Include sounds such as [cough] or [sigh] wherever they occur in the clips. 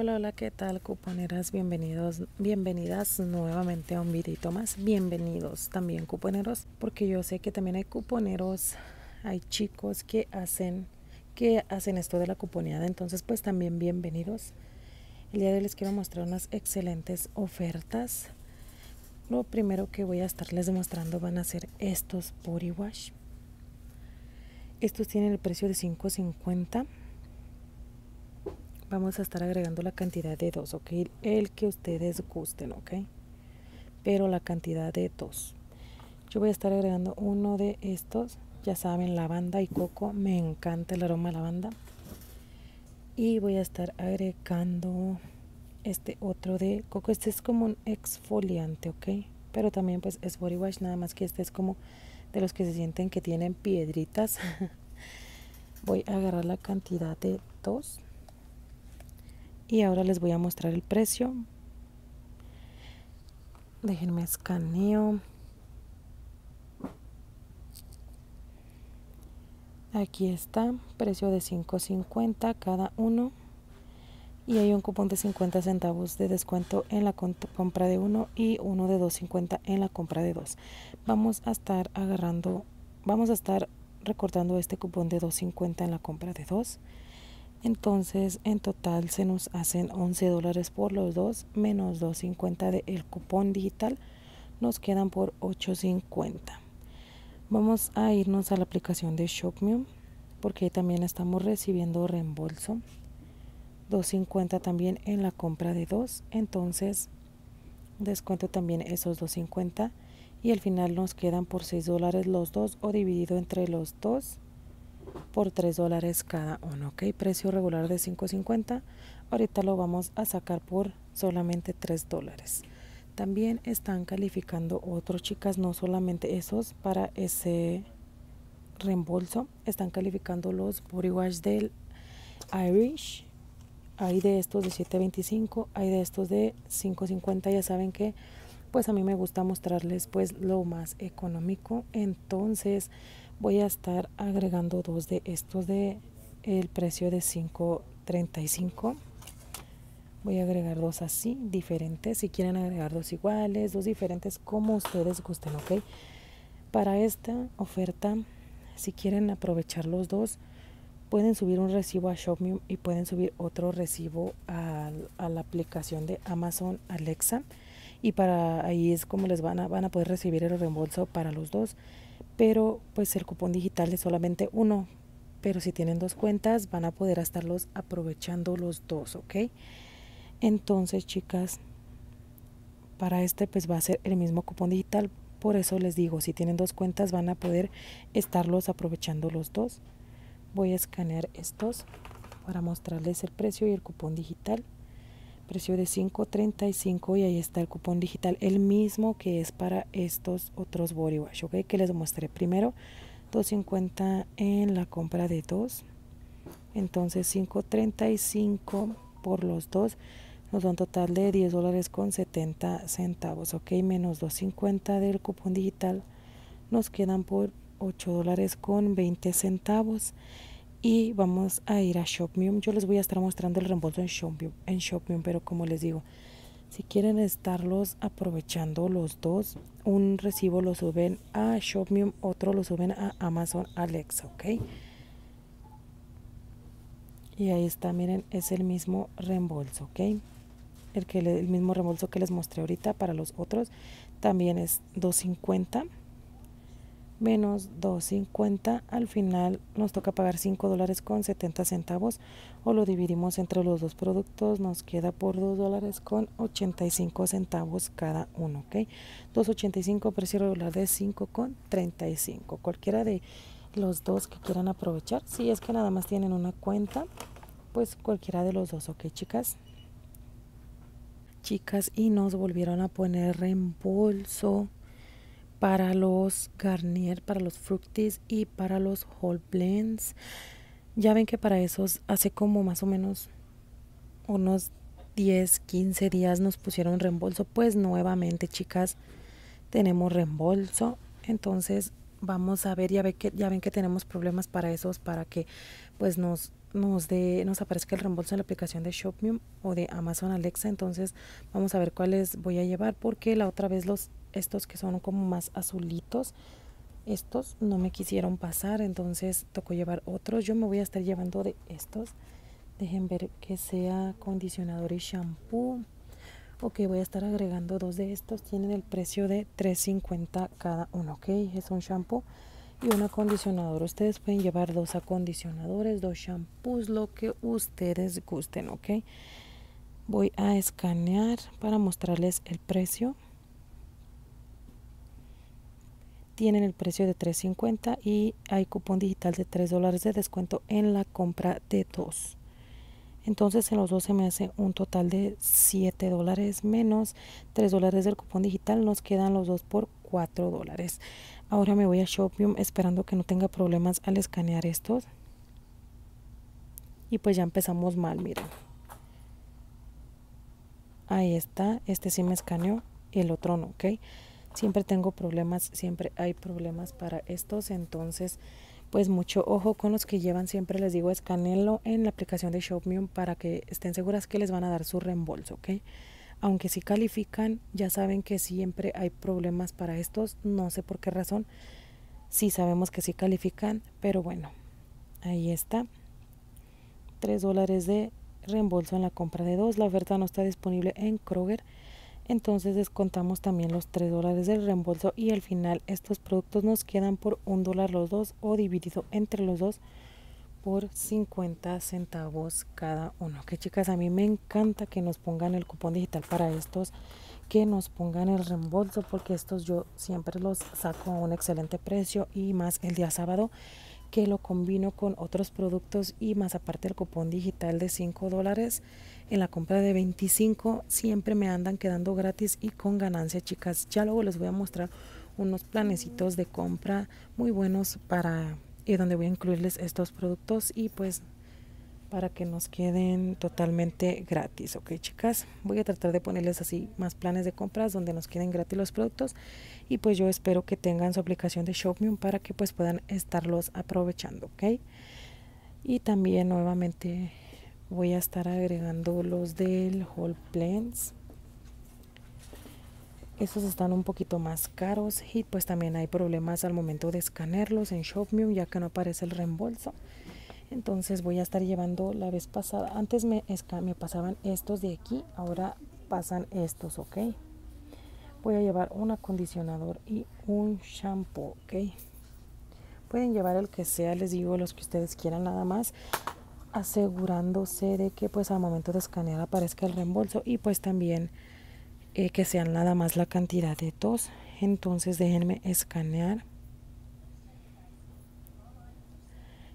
Hola, hola, ¿qué tal cuponeras? Bienvenidos, bienvenidas nuevamente a un videito más. Bienvenidos también cuponeros, porque yo sé que también hay cuponeros, hay chicos que hacen que hacen esto de la cuponeada, entonces pues también bienvenidos. El día de hoy les quiero mostrar unas excelentes ofertas. Lo primero que voy a estarles demostrando van a ser estos body wash. Estos tienen el precio de $5.50 vamos a estar agregando la cantidad de dos, ok, el que ustedes gusten, ok, pero la cantidad de dos. Yo voy a estar agregando uno de estos, ya saben, lavanda y coco, me encanta el aroma de lavanda. Y voy a estar agregando este otro de coco, este es como un exfoliante, ok, pero también pues es body wash, nada más que este es como de los que se sienten que tienen piedritas. [laughs] voy a agarrar la cantidad de dos y ahora les voy a mostrar el precio. Déjenme escaneo. Aquí está precio de 5.50 cada uno. Y hay un cupón de 50 centavos de descuento en la compra de uno y uno de 2.50 en la compra de dos. Vamos a estar agarrando vamos a estar recortando este cupón de 2.50 en la compra de dos entonces en total se nos hacen 11 dólares por los dos menos 2.50 del el cupón digital nos quedan por 8.50 vamos a irnos a la aplicación de ShopMe porque también estamos recibiendo reembolso. 2.50 también en la compra de dos entonces descuento también esos 2.50 y al final nos quedan por 6 dólares los dos o dividido entre los dos por 3 dólares cada uno, ok, precio regular de 5.50, ahorita lo vamos a sacar por solamente 3 dólares. También están calificando otros chicas, no solamente esos para ese reembolso, están calificando los body wash del Irish, hay de estos de 7.25, hay de estos de 5.50, ya saben que pues a mí me gusta mostrarles pues lo más económico, entonces voy a estar agregando dos de estos de el precio de 5.35 voy a agregar dos así diferentes. Si quieren agregar dos iguales dos diferentes como ustedes gusten ok para esta oferta si quieren aprovechar los dos pueden subir un recibo a ShopMe y pueden subir otro recibo a, a, la aplicación de Amazon Alexa y para ahí es como les van a, van a poder recibir el reembolso para los dos pero pues el cupón digital es solamente uno. Pero si tienen dos cuentas van a poder estarlos aprovechando los dos, ¿ok? Entonces, chicas, para este pues va a ser el mismo cupón digital. Por eso les digo, si tienen dos cuentas van a poder estarlos aprovechando los dos. Voy a escanear estos para mostrarles el precio y el cupón digital precio de 5.35 y ahí está el cupón digital el mismo que es para estos otros body wash ok que les mostré primero 2.50 en la compra de dos. Entonces 5.35 por los dos nos da un total de 10 dólares con 70 centavos ok menos 2.50 del cupón digital nos quedan por 8 dólares con 20 centavos y vamos a ir a ShopMe. Yo les voy a estar mostrando el reembolso en ShopMe, en pero como les digo, si quieren estarlos aprovechando los dos, un recibo lo suben a ShopMe, otro lo suben a Amazon Alexa, ¿ok? Y ahí está, miren, es el mismo reembolso, ¿ok? El, que el mismo reembolso que les mostré ahorita para los otros también es 250 menos 2.50 al final nos toca pagar 5 dólares con 70 centavos o lo dividimos entre los dos productos nos queda por 2 dólares con 85 centavos cada uno ok 2.85 precio regular de 5 con 35 cualquiera de los dos que quieran aprovechar si es que nada más tienen una cuenta pues cualquiera de los dos ok chicas chicas y nos volvieron a poner reembolso para los Garnier, para los Fructis y para los Whole Blends. Ya ven que para esos hace como más o menos unos 10, 15 días nos pusieron reembolso. Pues nuevamente, chicas, tenemos reembolso. Entonces, vamos a ver, ya ven que ya ven que tenemos problemas para esos para que pues nos nos, de, nos aparezca el reembolso en la aplicación de Shopmium o de Amazon Alexa. Entonces vamos a ver cuáles voy a llevar porque la otra vez los estos que son como más azulitos estos no me quisieron pasar entonces tocó llevar otros. Yo me voy a estar llevando de estos. Dejen ver que sea acondicionador y shampoo. Ok voy a estar agregando dos de estos. Tienen el precio de 3.50 cada uno. Ok es un shampoo y un acondicionador. Ustedes pueden llevar dos acondicionadores dos shampoos lo que ustedes gusten. Ok voy a escanear para mostrarles el precio tienen el precio de 3.50 y hay cupón digital de 3 dólares de descuento en la compra de dos. Entonces en los dos se me hace un total de 7 dólares menos 3 dólares del cupón digital. Nos quedan los dos por 4 dólares. Ahora me voy a Shopium esperando que no tenga problemas al escanear estos. Y pues ya empezamos mal, miren. Ahí está, este sí me escaneó, el otro no, ¿ok? Siempre tengo problemas, siempre hay problemas para estos, entonces pues mucho ojo con los que llevan, siempre les digo escanenlo en la aplicación de ShopMe para que estén seguras que les van a dar su reembolso, ¿ok? Aunque si califican, ya saben que siempre hay problemas para estos, no sé por qué razón, sí sabemos que sí califican, pero bueno, ahí está, 3 dólares de reembolso en la compra de dos, la oferta no está disponible en Kroger, entonces descontamos también los 3 dólares del reembolso y al final estos productos nos quedan por un dólar los dos o dividido entre los dos por 50 centavos cada uno. Que chicas a mí me encanta que nos pongan el cupón digital para estos que nos pongan el reembolso porque estos yo siempre los saco a un excelente precio y más el día sábado que lo combino con otros productos y más aparte el cupón digital de 5 dólares en la compra de 25 siempre me andan quedando gratis y con ganancia chicas. Ya luego les voy a mostrar unos planecitos de compra muy buenos para y donde voy a incluirles estos productos y pues para que nos queden totalmente gratis ok chicas voy a tratar de ponerles así más planes de compras donde nos queden gratis los productos y pues yo espero que tengan su aplicación de ShopMe para que pues puedan estarlos aprovechando ok y también nuevamente voy a estar agregando los del Whole Plants. Estos están un poquito más caros y pues también hay problemas al momento de escanearlos en ShopMe ya que no aparece el reembolso. Entonces voy a estar llevando la vez pasada antes me, me pasaban estos de aquí ahora pasan estos ok voy a llevar un acondicionador y un shampoo ok pueden llevar el que sea les digo los que ustedes quieran nada más asegurándose de que pues al momento de escanear aparezca el reembolso y pues también eh, que sean nada más la cantidad de dos entonces déjenme escanear.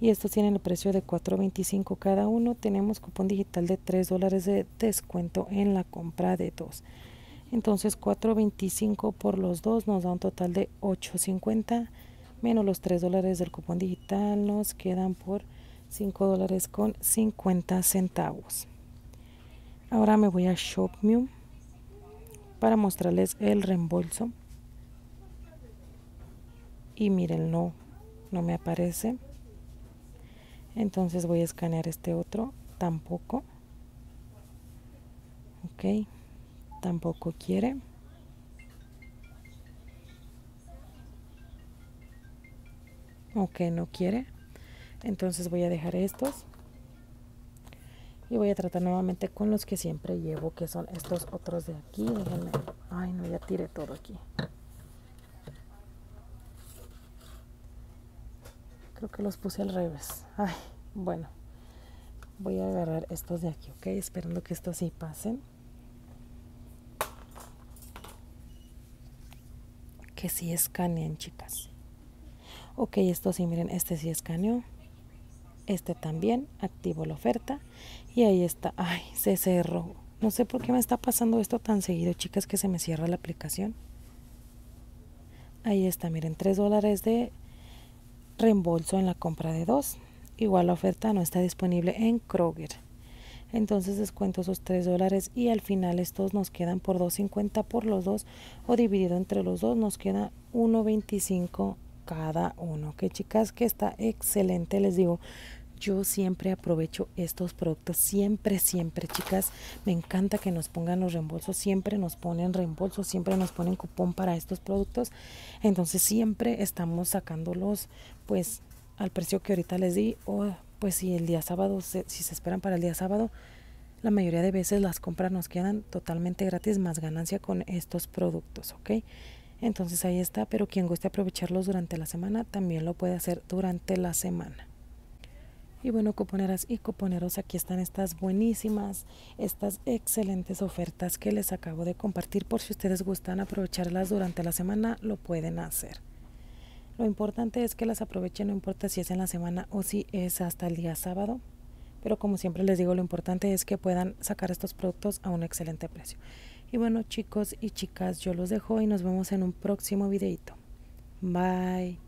Y estos tienen el precio de 4.25 cada uno. Tenemos cupón digital de 3 dólares de descuento en la compra de dos. Entonces 4.25 por los dos nos da un total de 8.50 menos los 3 dólares del cupón digital nos quedan por 5 dólares con 50 centavos. Ahora me voy a ShopMe para mostrarles el reembolso. Y miren, no, no me aparece. Entonces voy a escanear este otro. Tampoco. Ok. Tampoco quiere. Ok, no quiere entonces voy a dejar estos. Y voy a tratar nuevamente con los que siempre llevo que son estos otros de aquí. Déjenme. Ay no ya tiré todo aquí. Creo que los puse al revés. Ay bueno. Voy a agarrar estos de aquí ok esperando que estos sí pasen. Que sí escaneen chicas. Ok esto sí miren este sí escaneó este también, activo la oferta y ahí está, ay, se cerró. No sé por qué me está pasando esto tan seguido, chicas, que se me cierra la aplicación. Ahí está, miren, 3 dólares de reembolso en la compra de dos. Igual la oferta no está disponible en Kroger. Entonces descuento esos 3 dólares y al final estos nos quedan por 2.50 por los dos o dividido entre los dos nos queda 1.25 cada uno. Que chicas, que está excelente, les digo. yo siempre aprovecho estos productos, siempre, siempre, chicas. Me encanta que nos pongan los reembolsos, siempre nos ponen reembolsos, siempre nos ponen cupón para estos productos. Entonces siempre estamos sacándolos pues al precio que ahorita les di o pues si el día sábado, si se esperan para el día sábado, la mayoría de veces las compras nos quedan totalmente gratis más ganancia con estos productos, ¿ok? Entonces ahí está, pero quien guste aprovecharlos durante la semana también lo puede hacer durante la semana. Y bueno, cuponeras y cuponeros, aquí están estas buenísimas, estas excelentes ofertas que les acabo de compartir. Por si ustedes gustan aprovecharlas durante la semana, lo pueden hacer. Lo importante es que las aprovechen, no importa si es en la semana o si es hasta el día sábado. Pero como siempre les digo, lo importante es que puedan sacar estos productos a un excelente precio. Y bueno chicos y chicas, yo los dejo y nos vemos en un próximo videito. Bye.